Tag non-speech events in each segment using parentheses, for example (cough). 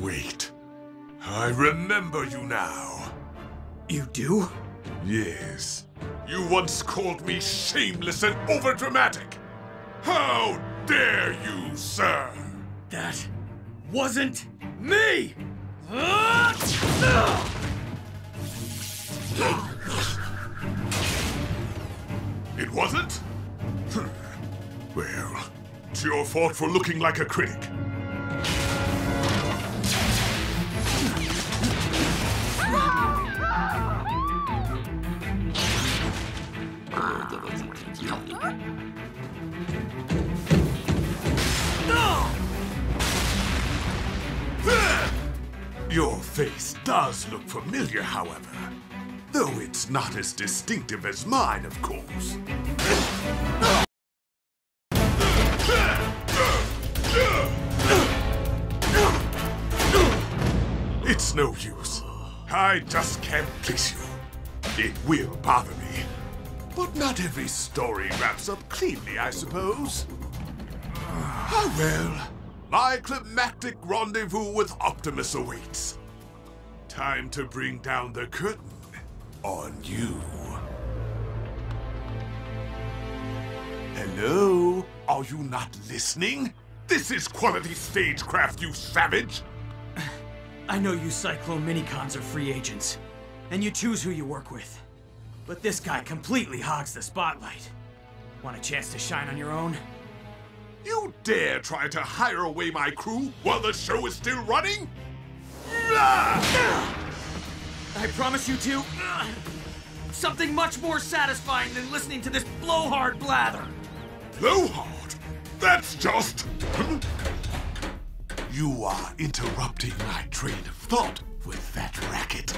Wait. I remember you now. You do? Yes. You once called me shameless and overdramatic. How dare you, sir? That wasn't me! Well, it's your fault for looking like a critic. Your face does look familiar, however. Though it's not as distinctive as mine, of course. It's no use. I just can't place you. It will bother me. But not every story wraps up cleanly, I suppose. Ah, well. My climactic rendezvous with Optimus awaits. Time to bring down the curtain on you. Hello? Are you not listening? This is quality stagecraft, you savage! (sighs) I know you Cyclone Minicons are free agents, and you choose who you work with. But this guy completely hogs the spotlight. Want a chance to shine on your own? You dare try to hire away my crew while the show is still running? I promise you two, something much more satisfying than listening to this blowhard blather. Blowhard? That's just... You are interrupting my train of thought with that racket.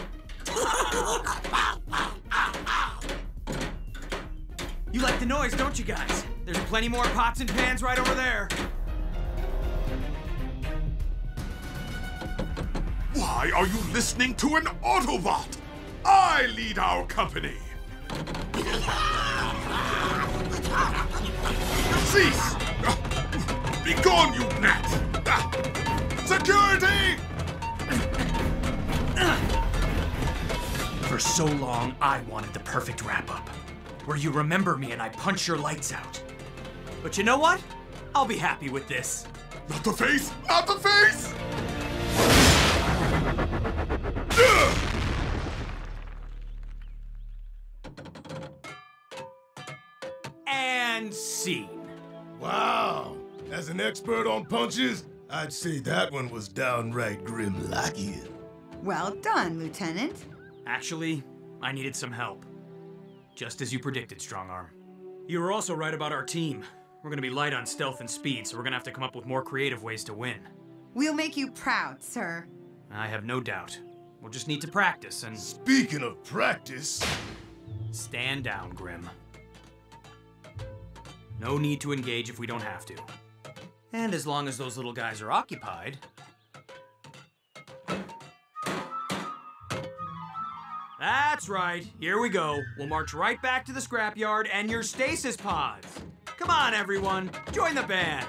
You like the noise, don't you guys? There's plenty more pots and pans right over there. Why are you listening to an Autobot? I lead our company. Cease! Be gone, you gnat! Security! For so long, I wanted the perfect wrap-up. Where you remember me and I punch your lights out. But you know what? I'll be happy with this. Not the face! Not the face! And scene. Wow! As an expert on punches, I'd say that one was downright Grimlockian. Well done, Lieutenant. Actually, I needed some help. Just as you predicted, Strongarm. You were also right about our team. We're gonna be light on stealth and speed, so we're gonna have to come up with more creative ways to win. We'll make you proud, sir. I have no doubt. We'll just need to practice and Speaking of practice, stand down, Grim. No need to engage if we don't have to. And as long as those little guys are occupied. That's right. Here we go. We'll march right back to the scrapyard and your stasis pods. Come on, everyone. Join the band.